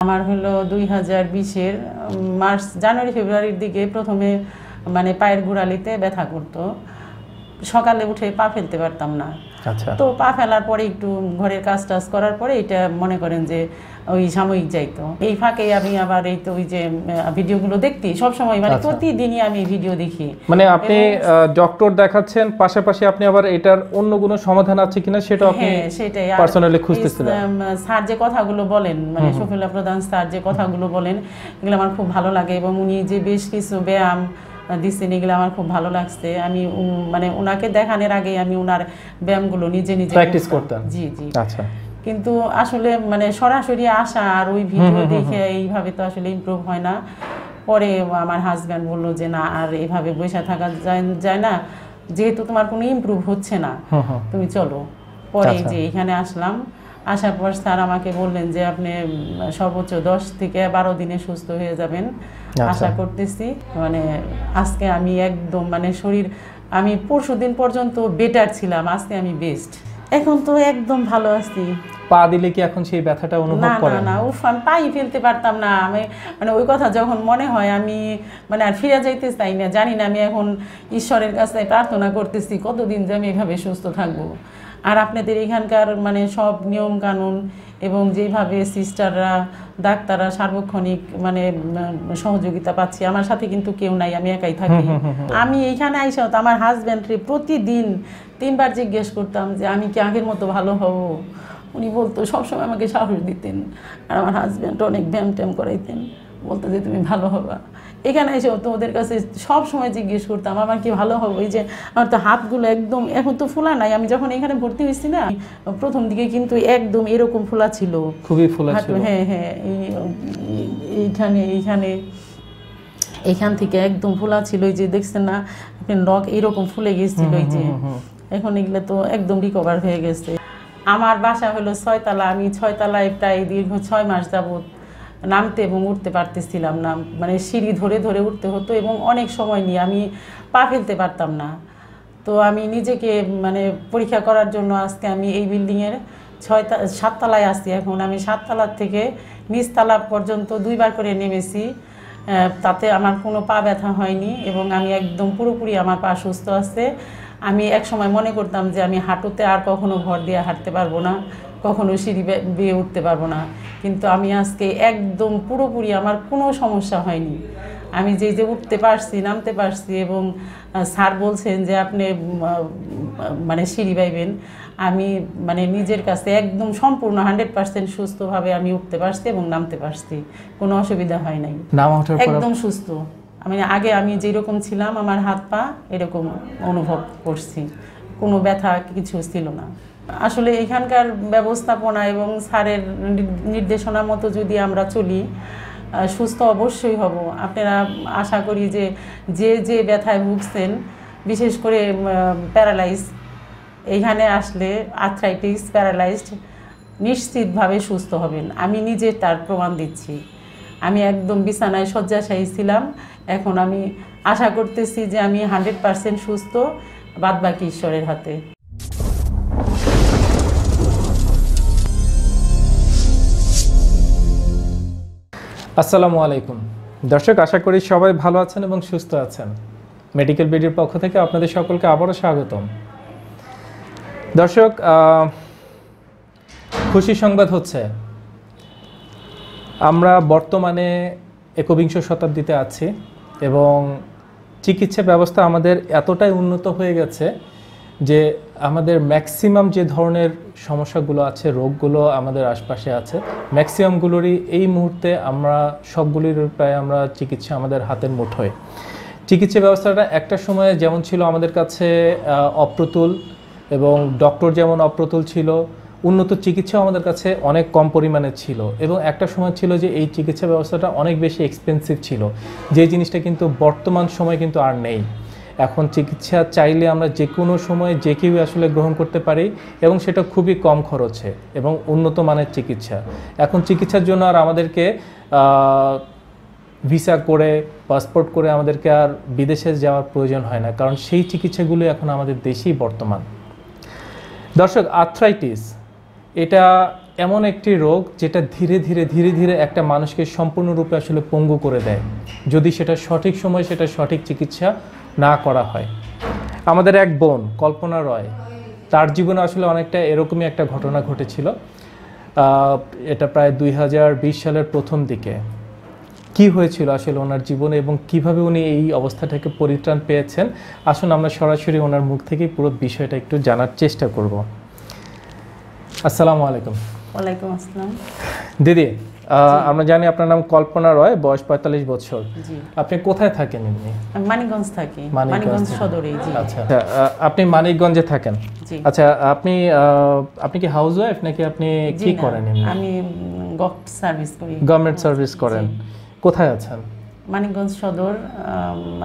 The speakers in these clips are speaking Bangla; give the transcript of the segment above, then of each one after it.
আমার হলো দুই হাজার বিশের মার্চ জানুয়ারি ফেব্রুয়ারির দিকে প্রথমে মানে পায়ের গোড়ালিতে ব্যথা করতো। সকালে উঠে পা ফেলতে পারতাম না। আচ্ছা। তো পা ফেলার পরে একটু ঘরের কাজ টাজ করার পরে এটা মনে করেন যে ওই সাময়িক যাইতো। এই ফাঁকে আমি আবার এই তো ওই যে ভিডিওগুলো দেখতি। সবসময় মানে আচ্ছা। প্রতিদিনই আমি ভিডিও দেখি। মানে আপনি ডক্টর দেখাচ্ছেন পাশাপাশি আপনি আবার এটার অন্য কোনো সমাধান আছে কিনা সেটা আপনি হ্যাঁ সেটাই। পার্সোনালি খুঁজতেছিলেন। স্যার যে কথাগুলো বলেন মানে শফিলা প্রধান স্যার যে কথাগুলো বলেন এগুলো আমার খুব ভালো লাগে এবং উনি যে বেশ কিছু ব্যায়াম দিচ্ছেন এগুলো আমার খুব ভালো লাগছে। আমি মানে ওনাকে দেখানোর আগে আমি ওনার ব্যায়ামগুলো নিজে নিজে Practice করতাম। জি জি। আচ্ছা। কিন্তু আসলে মানে সরাসরি আসা আর ওই ভিডিও দেখে এইভাবে তো আসলে ইমপ্রুভ হয় না। পরে আমার হাজব্যান্ড বলল যে না আর এভাবে বসে থাকা যায় না। যেহেতু তোমার কোনো ইমপ্রুভ হচ্ছে না তুমি চলো। পরে আচ্ছা। যে এখানে আসলাম আসার পর স্যার আমাকে বললেন যে আপনি সর্বোচ্চ দশ থেকে বারো দিনে সুস্থ হয়ে যাবেন। আচ্ছা। আশা করতেছি মানে আজকে আমি একদম মানে শরীর আমি পরশু দিন পর্যন্ত বেটার ছিলাম আজকে আমি বেস্ট এখন তো একদম ভালো আছি। পা দিলে কি এখন সেই ব্যথাটা অনুভব না না না উফ আমি পাই ফেলতে পারতাম না। আমি মানে ওই কথা যখন মনে হয় আমি মানে আর ফিরে যাইতে চাই না। জানি না আমি এখন ঈশ্বরের কাছে প্রার্থনা করতেছি কতদিন যে আমি এভাবে সুস্থ থাকব। আর আপনাদের এখানকার মানে সব নিয়ম কানুন এবং যেভাবে সিস্টাররা ডাক্তাররা সার্বক্ষণিক মানে সহযোগিতা পাচ্ছি আমার সাথে কিন্তু কেউ নাই আমি একাই থাকি। আমি এইখানে আইসাও তো আমার হাজব্যান্ডরে প্রতিদিন তিনবার জিজ্ঞেস করতাম যে আমি কি আগের মতো ভালো হব? উনি বলতো সবসময় আমাকে সাহস দিতেন আর আমার হাজব্যান্ড অনেক ব্যায়াম ট্যাম করাইতেন। বলতো যে তুমি ভালো হবা। এখানে এসে তো ওদের কাছে সব সময় জিজ্ঞেস করতাম আমার কি ভালো হবে? ওই যে আমার তো হাতগুলো একদম এখন তো ফোলা নাই। আমি যখন এখানে ভর্তি হয়েছি না প্রথম দিকে কিন্তু একদম এরকম ফোলা ছিল। খুবই ফোলা ছিল। হ্যাঁ হ্যাঁ এই- এই- এইখানে এইখানে এখান থেকে একদম ফোলা ছিল। এই যে দেখছেন না আপনি নখ এইরকম ফুলে গেছিল এই যে এখন এগুলো তো একদম রিকভার হয়ে গেছে। আমার বাসা হলো ছয়তলা, আমি ছয়তলায় প্রায় দীর্ঘ ছয় মাস যাবত নামতে এবং উঠতে পারতেছিলাম না। মানে সিঁড়ি ধরে ধরে উঠতে হতো এবং অনেক সময় নিয়ে আমি পা ফেলতে পারতাম না। তো আমি নিজেকে মানে পরীক্ষা করার জন্য আজকে আমি এই বিল্ডিংয়ের ছয় সাততলায় আসছি এখন আমি সাততলার থেকে নিচতলা পর্যন্ত দুইবার করে নেমেছি। তাতে আমার কোনো পা ব্যথা হয়নি এবং আমি একদম পুরোপুরি আমার পা সুস্থ আছে। আমি এক সময় মনে করতাম যে আমি হাঁটুতে আর কখনো ভর দিয়ে হাঁটতে পারব না কখনো সিঁড়ি বেয়ে উঠতে পারব না। কিন্তু আমি আজকে একদম পুরোপুরি আমার কোনো সমস্যা হয়নি। আমি যেই যে উঠতে পারছি নামতে পারছি এবং স্যার বলছেন যে আপনি মানে সিঁড়ি পাইবেন আমি মানে নিজের কাছে একদম সম্পূর্ণ হান্ড্রেড পার্সেন্ট সুস্থভাবে আমি উঠতে পারছি এবং নামতে পারছি। কোনো অসুবিধা হয় নাই। একদম সুস্থ। আমি আগে আমি যেরকম ছিলাম, আমার হাত পা এরকম অনুভব করছি। কোনো ব্যথা কিছু ছিল না। আসলে এখানকার ব্যবস্থাপনা এবং স্যারের নির্দেশনা মতো যদি আমরা চলি সুস্থ অবশ্যই হব। আপনারা আশা করি যে যে যে ব্যথায় ভুগছেন, বিশেষ করে প্যারালাইজ এইখানে আসলে আর্থ্রাইটিস প্যারালাইজড নিশ্চিতভাবে সুস্থ হবেন। আমি নিজে তার প্রমাণ দিচ্ছি। আমি একদম বিছানায় শয্যাশায়ী ছিলাম। এখন আমি আশা করতেছি যে আমি হান্ড্রেড পারসেন্ট সুস্থ বাদ বাকি ঈশ্বরের হাতে। আসসালামু আলাইকুম। দর্শক, আশা করি সবাই ভালো আছেন এবং সুস্থ আছেন। মেডিকেল বিডির পক্ষ থেকে আপনাদের সকলকে আবারও স্বাগতম। দর্শক খুশি সংবাদ হচ্ছে আমরা বর্তমানে একবিংশ শতাব্দীতে আছি এবং চিকিৎসা ব্যবস্থা আমাদের এতটাই উন্নত হয়ে গেছে যে আমাদের ম্যাক্সিমাম যে ধরনের সমস্যাগুলো আছে, রোগগুলো আমাদের আশপাশে আছে, ম্যাক্সিমামগুলোরই এই মুহূর্তে আমরা, সবগুলির প্রায় আমরা চিকিৎসা আমাদের হাতের মুঠোয়। চিকিৎসা ব্যবস্থাটা একটা সময়ে যেমন ছিল আমাদের কাছে অপ্রতুল এবং ডক্টর যেমন অপ্রতুল ছিল উন্নত চিকিৎসাও আমাদের কাছে অনেক কম পরিমাণে ছিল এবং একটা সময় ছিল যে এই চিকিৎসা ব্যবস্থাটা অনেক বেশি এক্সপেন্সিভ ছিল। যে জিনিসটা কিন্তু বর্তমান সময় কিন্তু আর নেই। এখন চিকিৎসা চাইলে আমরা যে কোনো সময় যে কেউ আসলে গ্রহণ করতে পারি এবং সেটা খুবই কম খরচে এবং উন্নত মানের চিকিৎসা। এখন চিকিৎসার জন্য আর আমাদেরকে ভিসা করে পাসপোর্ট করে আমাদেরকে আর বিদেশে যাওয়ার প্রয়োজন হয় না। কারণ সেই চিকিৎসাগুলো এখন আমাদের দেশেই বর্তমান। দর্শক আর্থ্রাইটিস এটা এমন একটি রোগ যেটা ধীরে ধীরে ধীরে ধীরে একটা মানুষকে সম্পূর্ণরূপে আসলে পঙ্গু করে দেয়। যদি সেটা সঠিক সময় সেটা সঠিক চিকিৎসা না করা হয়। আমাদের এক বোন, কল্পনা রয়, তার জীবনে আসলে অনেকটা এরকমই একটা ঘটনা ঘটেছিল। এটা প্রায় দুই হাজার বিশ সালের প্রথম দিকে। কি হয়েছিল আসলে ওনার জীবনে এবং কীভাবে উনি এই অবস্থাটাকে পরিত্রাণ পেয়েছেন? আসুন আমরা সরাসরি ওনার মুখ থেকে পুরো বিষয়টা একটু জানার চেষ্টা করব। আসসালামু আলাইকুম। ওয়ালাইকুম আসসালাম। দিদি আমরা জানি আপনার নাম কল্পনা রয় বয়স পঁয়তাল্লিশ বছর। জি। আপনি কোথায় থাকেন এমনি? মানিকগঞ্জ থাকি। মানিকগঞ্জ সদরে জি। আচ্ছা আচ্ছা, আপনি মানিকগঞ্জে থাকেন? জি। আচ্ছা আপনি আপনি কি হাউস ওয়াইফ নাকি আপনি কি করেন আমি সার্ভিস করি। গভর্নমেন্ট সার্ভিস করেন। কোথায় আছেন? মানিকগঞ্জ সদর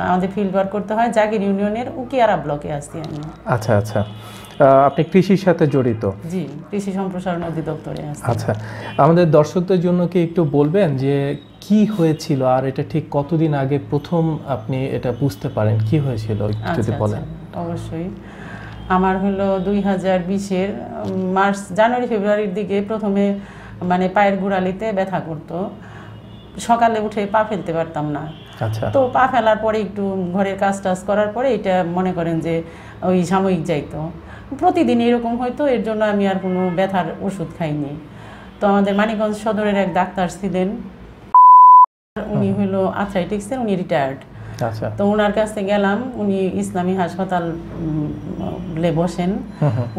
আমাদের ফিল্ড ওয়ার্ক করতে হয় জাগির ইউনিয়নের উকিয়ারা ব্লকে আছি আমি। আচ্ছা আচ্ছা। আপনি কৃষির সাথে জড়িত। জি কৃষি সম্প্রসারণ অধিদপ্তরে আচ্ছা আমাদের দর্শকদের জন্য কি একটু বলবেন যে কি হয়েছিল আর এটা ঠিক কতদিন আগে প্রথম আপনি এটা বুঝতে পারেন? কি হয়েছিল যদি আচ্ছা, বলেন। আচ্ছা, অবশ্যই। আমার হলো দুই হাজার বিশের মার্চ জানুয়ারি ফেব্রুয়ারির দিকে প্রথমে মানে পায়ের গোড়ালিতে ব্যথা করতো। সকালে উঠে পা ফেলতে পারতাম না। আচ্ছা। তো পা ফেলার পরে একটু ঘরের কাজ টাজ করার পরে এটা মনে করেন যে ওই সাময়িক যাইতো। প্রতিদিন এরকম হয়তো এর জন্য আমি আর কোনো ব্যথার ওষুধ খাইনি। তো আমাদের মানিকগঞ্জ সদরের এক ডাক্তার ছিলেন। উনি হলো আর্থ্রাইটিক্সের উনি রিটায়ার্ড আচ্ছা। তো ওনার কাছে গেলাম উনি ইসলামী হাসপাতাল বসেন।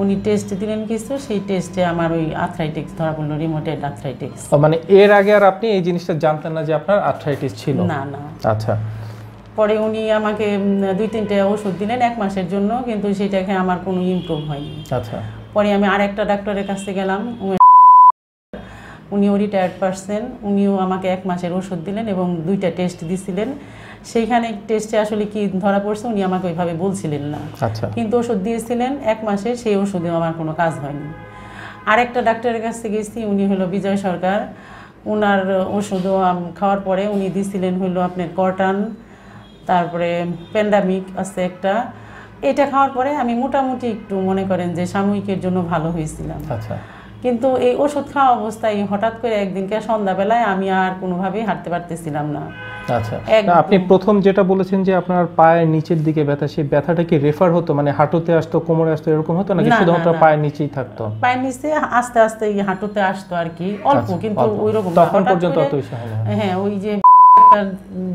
উনি টেস্ট দিলেন কিছু সেই টেস্টে আমার ওই আর্থ্রাইটিক্স ধরা পড়ল রিমোটেড আর্থ্রাইটিক্স মানে এর আগে আর আপনি এই জিনিসটা জানতেন না যে আপনার আর্থ্রাইটিস ছিল? না না। আচ্ছা। পরে উনি আমাকে দুই তিনটে ওষুধ দিলেন এক মাসের জন্য কিন্তু সেটা খেয়ে আমার কোনো ইমপ্রুভ হয়নি। আচ্ছা। পরে আমি আরেকটা ডাক্তারের কাছে গেলাম উনিও রিটায়ার্ড পারসন উনিও আমাকে এক মাসের ওষুধ দিলেন এবং দুইটা টেস্ট দিছিলেন। সেইখানে টেস্টে আসলে কি ধরা পড়ছে উনি আমাকে ওইভাবে বলছিলেন না। আচ্ছা। কিন্তু ওষুধ দিয়েছিলেন এক মাসে সেই ওষুধেও আমার কোনো কাজ হয়নি। আরেকটা ডাক্তারের কাছে গেছি উনি হলো বিজয় সরকার। ওনার ওষুধও খাওয়ার পরে উনি দিছিলেন হলো আপনার কটন তারপরে প্যান্ডামিক আছে একটা। এটা খাওয়ার পরে আমি মোটামুটি একটু মনে করেন যে সাময়িকের জন্য ভালো হয়েছিলাম। আচ্ছা। কিন্তু এই ওষুধ খাওয়া অবস্থায় হঠাৎ করে একদিনকে সন্ধ্যাবেলায় আমি আর কোনোভাবেই হাঁটতে পারতেছিলাম না। আচ্ছা। আপনি প্রথম যেটা বলেছেন যে আপনার পায়ের নিচের দিকে ব্যথা সেই ব্যথাটা কি রেফার হতো? মানে হাঁটুতে আসতো কোমরে আসতো এরকম হতো নাকি শুধুমাত্র পায়ের নিচেই থাকতো? পায়ের নিচে আস্তে আস্তে হাঁটুতে আসতো আর কি। অল্প আচ্ছা, কিন্তু। ওই রকম তখন পর্যন্ত অত হয় ওই যে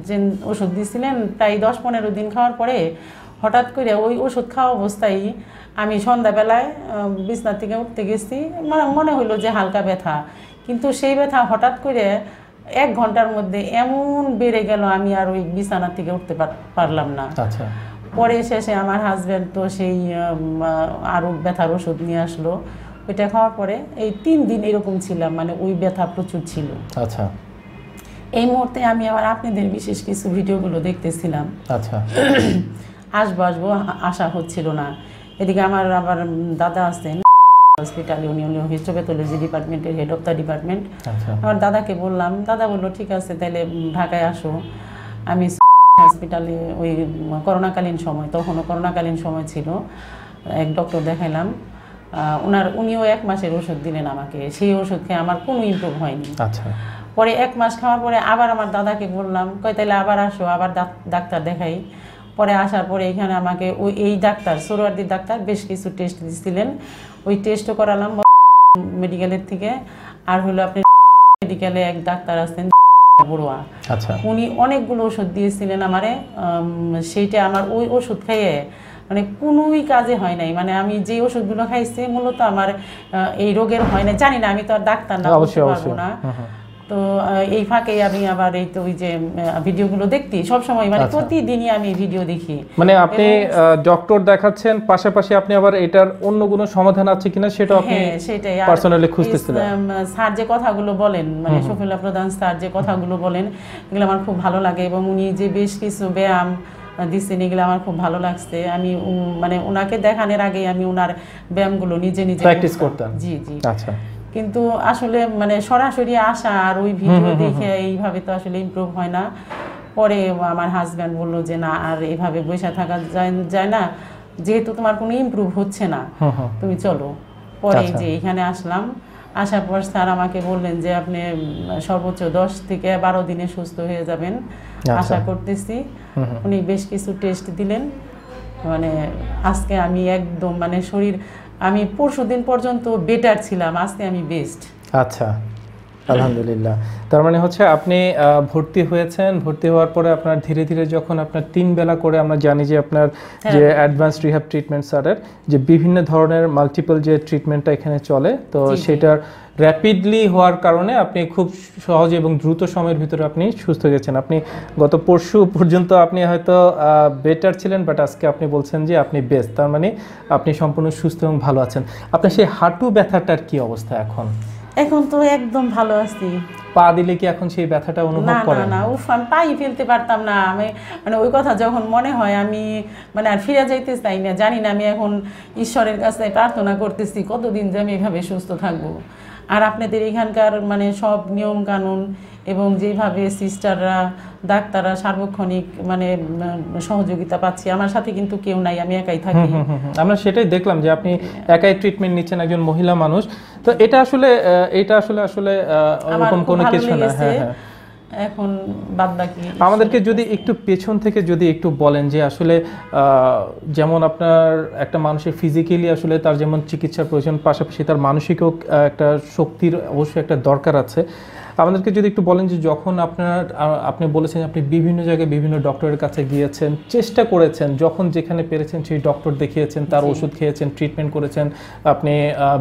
যে ওষুধ দিছিলেন প্রায় দশ পনেরো দিন খাওয়ার পরে হঠাৎ করে ওই ওষুধ খাওয়া অবস্থায় আমি সন্ধ্যাবেলায় বিছনা থেকে উঠতে গেছি। মানে হইল যে হালকা ব্যথা। কিন্তু সেই ব্যথা হঠাৎ করে এক ঘণ্টার মধ্যে এমন বেড়ে গেল আমি আর ওই বিছানা থেকে উঠতে পারলাম না। আচ্ছা। পরে শেষে আমার হাজব্যান্ড তো সেই উম, আহ, আরও ব্যথার ওষুধ নিয়ে আসলো। ওইটা খাওয়ার পরে এই তিন দিন এরকম ছিলাম মানে ওই ব্যথা প্রচুর ছিল। আচ্ছা। এই মুহূর্তে আমি আবার আপনাদের বিশেষ কিছু ভিডিওগুলো দেখতেছিলাম। আচ্ছা। আসব আসব আশা হচ্ছিল না। এদিকে আমার আবার দাদা আছেন হসপিটালে উনি উনি হিস্টোপ্যাথোলজি ডিপার্টমেন্টের হেড অফ দ্য ডিপার্টমেন্ট আমার দাদাকে বললাম দাদা বলল ঠিক আছে তাহলে ঢাকায় আসো। আমি হসপিটালে ওই করোনাকালীন সময় তখনও করোনাকালীন সময় ছিল। এক ডক্টর দেখাইলাম। ওনার উনিও এক মাসের ওষুধ দিলেন আমাকে। সেই ওষুধ খেয়ে আমার কোনো ইমপ্রুভ হয়নি। আচ্ছা। পরে এক মাস খাওয়ার পরে আবার আমার দাদাকে বললাম কয় তাহলে আবার আসো আবার ডাক্তার দেখাই। পরে আসার পরে এখানে আমাকে ওই এই ডাক্তার সোরওয়ার্দির ডাক্তার বেশ কিছু টেস্ট দিছিলেন। ওই টেস্টও করালাম মেডিকেলের থেকে। আর হলো আপনি মেডিকেলে এক ডাক্তার আসতেন বড়ুয়া। আচ্ছা। উনি অনেকগুলো ওষুধ দিয়েছিলেন আমারে। সেইটা আমার ওই ওষুধ খাইয়ে মানে কোনোই কাজে হয় নাই। মানে আমি যে ওষুধগুলো খাইছি মূলত আমার এই রোগের হয় না জানি না আমি তো আর ডাক্তার না বলতে পারব না। হুম, হুম। তো এই ফাঁকে আমি আবার এই তো ওই যে ভিডিওগুলো দেখতি। সব সময় মানে আচ্ছা। প্রতিদিনই আমি ভিডিও দেখি। মানে আপনি ডক্টর দেখাচ্ছেন পাশাপাশি আপনি আবার এটার অন্য কোনো সমাধান আছে কিনা সেটা আপনি হ্যাঁ সেটাই। personally খুঁজতেছিলেন। স্যার যে কথাগুলো বলেন মানে শফিলা প্রধান স্যার যে কথাগুলো বলেন এগুলো আমার খুব ভালো লাগে। এবং উনি যে বেশ কিছু ব্যায়াম দিচ্ছেন এগুলো আমার খুব ভালো লাগছে। আমি মানে ওনাকে দেখানোর আগে আমি ওনার ব্যায়ামগুলো নিজে নিজে Practice করতাম। জি জি। আচ্ছা। কিন্তু আসলে মানে সরাসরি আসা আর ওই ভিডিও দেখে এইভাবে তো আসলে ইমপ্রুভ হয় না। পরে আমার হাজব্যান্ড বলল যে না আর এভাবে বসে থাকা যায় না। যেহেতু তোমার কোনো ইমপ্রুভ হচ্ছে না তুমি চলো। পরে আচ্ছা। যে এখানে আসলাম আসার পর স্যার আমাকে বললেন যে আপনি সর্বোচ্চ দশ থেকে বারো দিনে সুস্থ হয়ে যাবেন। আচ্ছা। আশা করতেছি। উনি বেশ কিছু টেস্ট দিলেন। মানে আজকে আমি একদম মানে শরীর আমি পরশু দিন পর্যন্ত বেটার ছিলাম আজকে আমি বেস্ট আচ্ছা। আলহামদুলিল্লাহ। তার মানে হচ্ছে আপনি ভর্তি হয়েছেন ভর্তি হওয়ার পরে আপনার ধীরে ধীরে যখন আপনার তিন বেলা করে আমরা জানি যে আপনার যে অ্যাডভান্স রিহ্যাব ট্রিটমেন্ট স্যারের যে বিভিন্ন ধরনের মাল্টিপল যে ট্রিটমেন্টটা এখানে চলে তো। সেটার র্যাপিডলি হওয়ার কারণে আপনি খুব সহজ এবং দ্রুত সময়ের ভিতরে আপনি সুস্থ গেছেন। আপনি গত পরশু পর্যন্ত আপনি হয়তো বেটার ছিলেন বাট আজকে আপনি বলছেন যে আপনি বেস্ট তার মানে আপনি সম্পূর্ণ সুস্থ এবং ভালো আছেন। আপনার সেই হাঁটু ব্যথাটার কি অবস্থা এখন? এখন তো একদম ভালো আছি। পা দিলে কি এখন সেই ব্যথাটা অনুভব না না না উফ আমি পাই ফেলতে পারতাম না। আমি মানে ওই কথা যখন মনে হয় আমি মানে আর ফিরে যাইতে চাই না। জানি না আমি এখন ঈশ্বরের কাছে প্রার্থনা করতেছি কতদিন যে আমি এভাবে সুস্থ থাকব। আর আপনাদের এখানকার মানে সব নিয়ম কানুন এবং যেভাবে সিস্টাররা ডাক্তাররা সার্বক্ষণিক মানে সহযোগিতা পাচ্ছি আমার সাথে কিন্তু কেউ নাই আমি একাই থাকি। আমরা সেটাই দেখলাম যে আপনি একাই ট্রিটমেন্ট নিচ্ছেন একজন মহিলা মানুষ। তো এটা আসলে এটা আসলে আসলে ওরকম কোনো কিছু না। হ্যাঁ হ্যাঁ। এখন বাদ বাকি আমাদেরকে যদি একটু পেছন থেকে যদি একটু বলেন যে আসলে আহ, যেমন আপনার একটা মানুষের ফিজিক্যালি আসলে তার যেমন চিকিৎসার প্রয়োজন পাশাপাশি তার মানসিকও একটা শক্তির অবশ্যই একটা দরকার আছে। আমাদেরকে যদি একটু বলেন যে যখন আপনার আপনি বলেছেন আপনি বিভিন্ন জায়গায় বিভিন্ন ডক্টরের কাছে গিয়েছেন চেষ্টা করেছেন যখন যেখানে পেরেছেন সেই ডক্টর দেখিয়েছেন তার ওষুধ খেয়েছেন ট্রিটমেন্ট করেছেন আপনি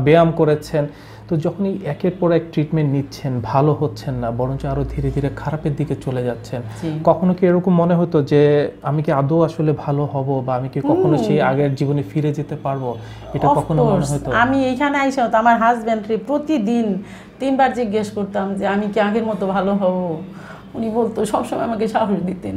ব্যায়াম করেছেন তো যখনই একের পর এক ট্রিটমেন্ট নিচ্ছেন ভালো হচ্ছেন না বরঞ্চ আরও ধীরে ধীরে খারাপের দিকে চলে যাচ্ছেন কখনো কি এরকম মনে হতো যে আমি কি আদৌ আসলে ভালো হব বা আমি কি কখনো সেই আগের জীবনে ফিরে যেতে পারব? এটা কখনো মনে হতো? আমি এইখানে আইসা তো আমার হাজব্যান্ডরে প্রতিদিন তিনবার জিজ্ঞেস করতাম যে আমি কি আগের মতো ভালো হব? উনি বলতো সবসময় আমাকে সাহস দিতেন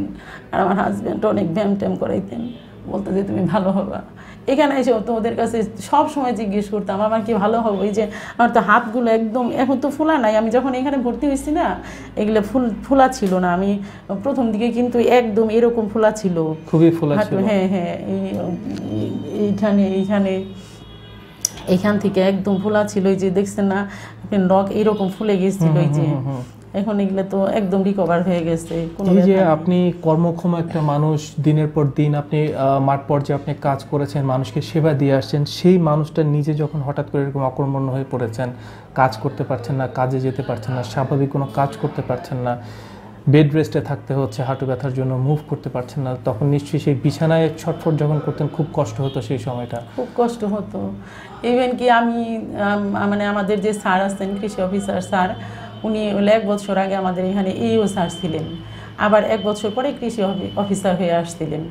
আর আমার হাজব্যান্ড অনেক ব্যায়াম ট্যাম করাইতেন। বলতো যে তুমি ভালো হবা। এখানে এসে তো ওদের কাছে সব সময় জিজ্ঞেস করতাম আমার কি ভালো হবে? ওই যে আমার তো হাতগুলো একদম এখন তো ফুলা নাই। আমি যখন এখানে ভর্তি হয়েছি না এগুলো ফুল ফুলা ছিল না। আমি প্রথম দিকে কিন্তু একদম এরকম ফুলা ছিল। খুবই ফুলা ছিল। হ্যাঁ হ্যাঁ এই- এই- এইখানে এইখানে এইখান থেকে একদম ফুলা ছিল। এই যে দেখছেন না নখ এইরকম ফুলে গেছিল এই যে। এখন এগুলো তো একদম রিকভার হয়ে গেছে কোনো এই যে আপনি কর্মক্ষম একটা মানুষ দিনের পর দিন আপনি মাঠ পর্যায়ে আপনি কাজ করেছেন মানুষকে সেবা দিয়ে আসছেন সেই মানুষটা নিজে যখন হঠাৎ করে এরকম অকর্মণ্য হয়ে পড়েছেন কাজ করতে পারছেন না কাজে যেতে পারছেন না স্বাভাবিক কোনো কাজ করতে পারছেন না বেড রেস্টে থাকতে হচ্ছে হাঁটু ব্যথার জন্য মুভ করতে পারছেন না তখন নিশ্চয়ই সেই বিছানায় ছটফট যখন করতেন খুব কষ্ট হতো সেই সময়টা। খুব কষ্ট হতো। ইভেন কি আমি মানে আমাদের যে স্যার আছেন কৃষি অফিসার স্যার উনি এক বছর আগে আমাদের এখানে এইও স্যার ছিলেন। আবার এক বছর পরে কৃষি অফিসার হয়ে আসছিলেন।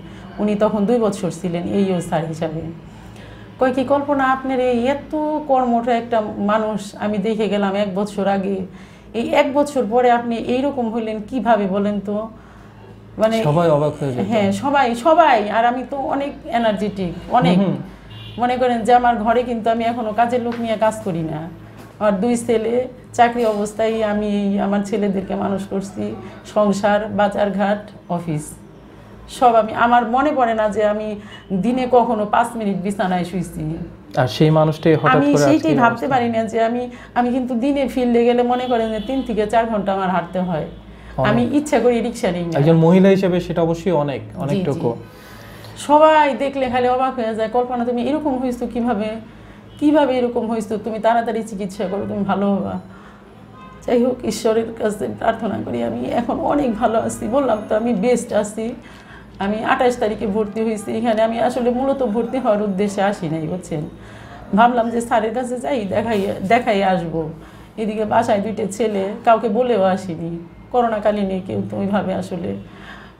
উনি তখন দুই বছর ছিলেন এইও স্যার হিসাবে। কয় কি কল্পনা আপনার এই এত কর্মঠ একটা মানুষ আমি দেখে গেলাম এক বছর আগে। এই এক বছর পরে আপনি এইরকম হইলেন কীভাবে বলেন তো? মানে সবাই অবাক হয়ে যেত। হ্যাঁ সবাই সবাই। আর আমি তো অনেক এনার্জেটিক অনেক। মনে করেন যে আমার ঘরে কিন্তু আমি এখনও কাজের লোক নিয়ে কাজ করি না। আমার দুই ছেলে চাকরি অবস্থায় আমি আমার ছেলেদেরকে মানুষ করছি। সংসার বাজারঘাট অফিস। সব আমি আমার মনে পড়ে না যে আমি দিনে কখনো পাঁচ মিনিট বিছানায় শুইছি। আর সেই মানুষটাই হঠাৎ আমি সেইটাই ভাবতে পারি না যে আমি আমি কিন্তু দিনে ফিল্ডে গেলে মনে করেন যে তিন থেকে চার ঘণ্টা আমার হাঁটতে হয়। আমি ইচ্ছা করি রিক্সা নিই একজন মহিলা হিসেবে সেটা অবশ্যই অনেক অনেকটুকু। সবাই দেখলে খালি অবাক হয়ে যায় কল্পনা তুমি এরকম হয়েছো কীভাবে? কীভাবে এরকম হয়েছো? তুমি তাড়াতাড়ি চিকিৎসা করো, তুমি ভালো হবা। যাই হোক, ঈশ্বরের কাছে প্রার্থনা করি, আমি এখন অনেক ভালো আছি। বললাম তো আমি বেস্ট আছি। আমি আঠাশ তারিখে ভর্তি হয়েছি। এখানে আমি আসলে মূলত ভর্তি হওয়ার উদ্দেশ্যে আসি নাই, বুঝছেন? ভাবলাম যে স্যারের কাছে যাই, দেখাই দেখাই আসব। এদিকে বাসায় দুইটা ছেলে, কাউকে বলেও আসিনি। করোনাকালীনে কেউ তো ওইভাবে আসলে।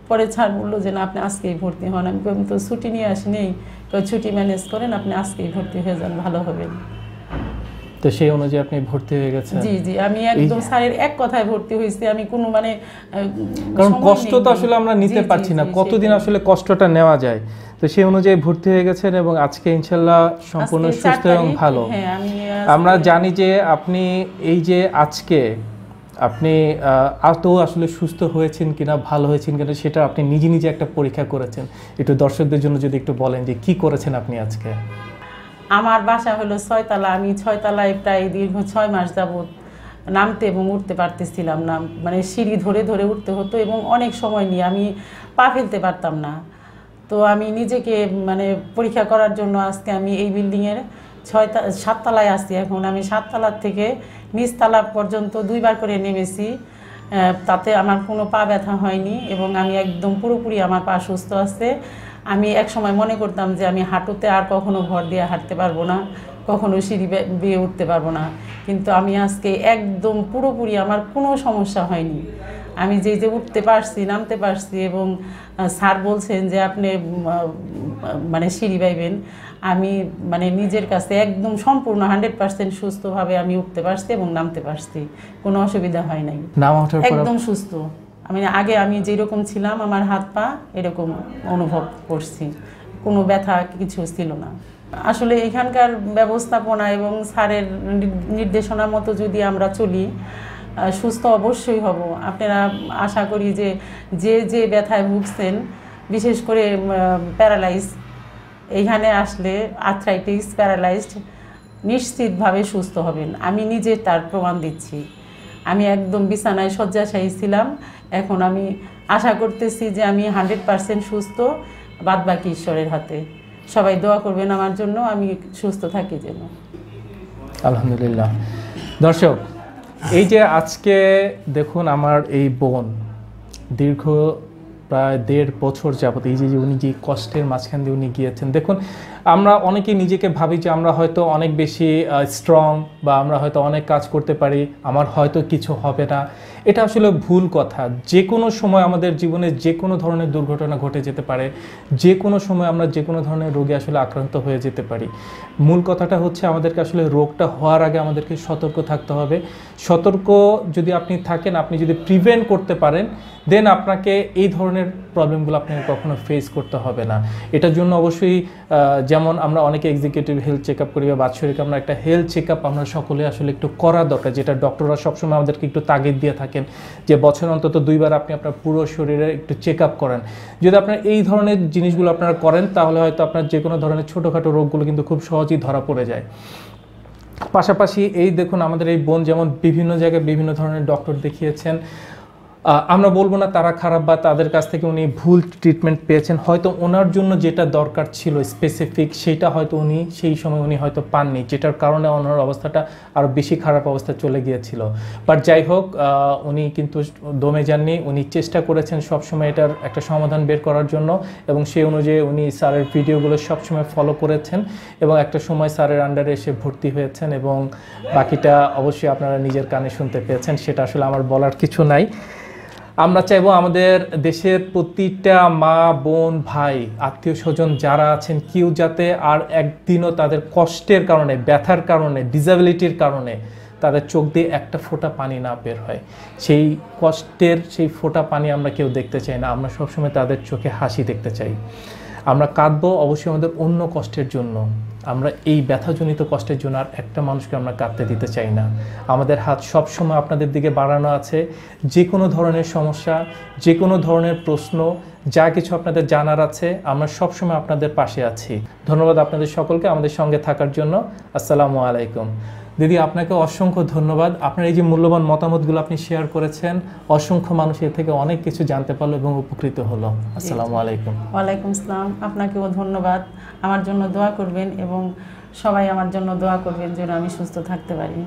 পরে স্যার বলল যে না আপনি আজকেই ভর্তি হন। আমি কই, তো ছুটি নিয়ে আসি নেই। কই, ছুটি ম্যানেজ করেন আপনি আজকেই ভর্তি হয়ে যান ভালো হবেন তো সেই অনুযায়ী আপনি ভর্তি হয়ে গেছেন? জি জি। আমি একদম স্যারের এক কথায় ভর্তি হয়েছি। আমি কোনো মানে কারণ কষ্ট তো আসলে আমরা নিতে পারছি না। কতদিন আসলে কষ্টটা নেওয়া যায়? তো সেই অনুযায়ী ভর্তি হয়ে গেছেন এবং আজকে ইনশাল্লাহ সম্পূর্ণ সুস্থ এবং ভালো। হ্যাঁ আমি আমরা জানি যে আপনি এই যে আজকে আপনি আদৌ আসলে সুস্থ হয়েছেন কিনা, ভালো হয়েছেন কিনা, সেটা আপনি নিজে নিজে একটা পরীক্ষা করেছেন। একটু দর্শকদের জন্য যদি একটু বলেন যে কি করেছেন আপনি আজকে? আমার বাসা হলো ছয়তলা, আমি ছয়তলায় প্রায় দীর্ঘ ছয় মাস যাবত নামতে এবং উঠতে পারতেছিলাম না। মানে সিঁড়ি ধরে ধরে উঠতে হতো এবং অনেক সময় নিয়ে আমি পা ফেলতে পারতাম না। তো আমি নিজেকে মানে পরীক্ষা করার জন্য আজকে আমি এই বিল্ডিংয়ের ছয় সাততলায় আসছি এখন আমি সাততলার থেকে নিচতলা পর্যন্ত দুইবার করে নেমেছি তাতে আমার কোনো পা ব্যথা হয়নি এবং আমি একদম পুরোপুরি আমার পা সুস্থ আছে। আমি এক সময় মনে করতাম যে আমি হাঁটুতে আর কখনো ভর দিয়ে হাঁটতে পারব না, কখনো সিঁড়ি বেয়ে উঠতে পারব না। কিন্তু আমি আজকে একদম পুরোপুরি আমার কোনো সমস্যা হয়নি। আমি যে যে উঠতে পারছি, নামতে পারছি এবং স্যার বলছেন যে আপনি মানে সিঁড়ি বাইবেন। আমি মানে নিজের কাছে একদম সম্পূর্ণ হান্ড্রেড পার্সেন্ট সুস্থভাবে আমি উঠতে পারছি এবং নামতে পারছি। কোনো অসুবিধা হয় নাই। একদম সুস্থ। আমি আগে আমি যেরকম ছিলাম আমার হাত পা এরকম অনুভব করছি। কোনো ব্যথা কিছু ছিল না। আসলে এখানকার ব্যবস্থাপনা এবং স্যারের নির্দেশনা মতো যদি আমরা চলি সুস্থ অবশ্যই হব। আপনারা আশা করি যে যে যে ব্যথায় ভুগছেন বিশেষ করে প্যারালাইজ এইখানে আসলে আর্থ্রাইটিস প্যারালাইজড নিশ্চিতভাবে সুস্থ হবেন। আমি নিজে তার প্রমাণ দিচ্ছি। আমি একদম বিছানায় শয্যাশায়ী ছিলাম। এখন আমি আশা করতেছি যে আমি হান্ড্রেড পারসেন্ট সুস্থ বাদ বাকি ঈশ্বরের হাতে। সবাই দোয়া করবেন আমার জন্য, আমি সুস্থ থাকি যেন। আলহামদুলিল্লাহ। দর্শক, এই যে আজকে দেখুন আমার এই বোন, দীর্ঘ প্রায় দেড় বছর যাবত এই যে উনি যে কষ্টের মাঝখান দিয়ে উনি গিয়েছেন। দেখুন আমরা অনেকেই নিজেকে ভাবি যে আমরা হয়তো অনেক বেশি স্ট্রং বা আমরা হয়তো অনেক কাজ করতে পারি, আমার হয়তো কিছু হবে না। এটা আসলে ভুল কথা। যে কোনো সময় আমাদের জীবনে যে কোনো ধরনের দুর্ঘটনা ঘটে যেতে পারে, যে কোনো সময় আমরা যে কোনো ধরনের রোগে আসলে আক্রান্ত হয়ে যেতে পারি। মূল কথাটা হচ্ছে আমাদেরকে আসলে রোগটা হওয়ার আগে আমাদেরকে সতর্ক থাকতে হবে। সতর্ক যদি আপনি থাকেন, আপনি যদি প্রিভেন্ট করতে পারেন দেন আপনাকে এই ধরনের প্রবলেমগুলো আপনাকে কখনো ফেস করতে হবে না। এটার জন্য অবশ্যই যেমন আমরা অনেকে এক্সিকিউটিভ হেলথ চেক আপ করি বা বাৎসরিক আমরা একটা হেলথ চেক আপ আমরা সকলে আসলে একটু করা দরকার, যেটা ডক্টররা সবসময় আমাদেরকে একটু তাগিদ দিয়ে থাকেন যে বছর অন্তত দুইবার আপনি আপনার পুরো শরীরে একটু চেক আপ করেন। যদি আপনার এই ধরনের জিনিসগুলো আপনারা করেন, তাহলে হয়তো আপনার যে কোনো ধরনের ছোটোখাটো রোগগুলো কিন্তু খুব সহজেই ধরা পড়ে যায়। পাশাপাশি এই দেখুন আমাদের এই বোন যেমন বিভিন্ন জায়গায় বিভিন্ন ধরনের ডক্টর দেখিয়েছেন। আমরা বলব না তারা খারাপ বা তাদের কাছ থেকে উনি ভুল ট্রিটমেন্ট পেয়েছেন। হয়তো ওনার জন্য যেটা দরকার ছিল স্পেসিফিক সেটা হয়তো উনি সেই সময় উনি হয়তো পাননি, যেটার কারণে ওনার অবস্থাটা আরও বেশি খারাপ অবস্থা চলে গিয়েছিল। বাট যাই হোক উনি কিন্তু দমে যাননি, উনি চেষ্টা করেছেন সবসময় এটার একটা সমাধান বের করার জন্য এবং সেই অনুযায়ী উনি স্যারের ভিডিওগুলো সবসময় ফলো করেছেন এবং একটা সময় স্যারের আন্ডারে এসে ভর্তি হয়েছেন এবং বাকিটা অবশ্যই আপনারা নিজের কানে শুনতে পেয়েছেন, সেটা আসলে আমার বলার কিছু নাই। আমরা চাইব আমাদের দেশের প্রতিটা মা, বোন, ভাই, আত্মীয় স্বজন যারা আছেন, কেউ যাতে আর একদিনও তাদের কষ্টের কারণে, ব্যথার কারণে ডিসাবিলিটির কারণে তাদের চোখ দিয়ে একটা ফোঁটা পানি না বের হয়। সেই কষ্টের সেই ফোঁটা পানি আমরা কেউ দেখতে চাই না। আমরা সবসময় তাদের চোখে হাসি দেখতে চাই। আমরা কাঁদবো অবশ্যই আমাদের অন্য কষ্টের জন্য। আমরা এই ব্যথাজনিত কষ্টের জন্য আর একটা মানুষকে আমরা কাঁদতে দিতে চাই না। আমাদের হাত সবসময় আপনাদের দিকে বাড়ানো আছে। যে কোনো ধরনের সমস্যা যে কোনো ধরনের প্রশ্ন, যা কিছু আপনাদের জানার আছে, আমরা সবসময় আপনাদের পাশে আছি। ধন্যবাদ আপনাদের সকলকে আমাদের সঙ্গে থাকার জন্য। আসসালামু আলাইকুম। দিদি আপনাকে অসংখ্য ধন্যবাদ। আপনার এই যে মূল্যবান মতামতগুলো আপনি শেয়ার করেছেন অসংখ্য মানুষ এর থেকে অনেক কিছু জানতে পারল এবং উপকৃত হলো। আসসালামু আলাইকুম। ওয়ালাইকুম আসসালাম। আপনাকেও ধন্যবাদ। আমার জন্য দোয়া করবেন এবং সবাই আমার জন্য দোয়া করবেন যেন আমি সুস্থ থাকতে পারি।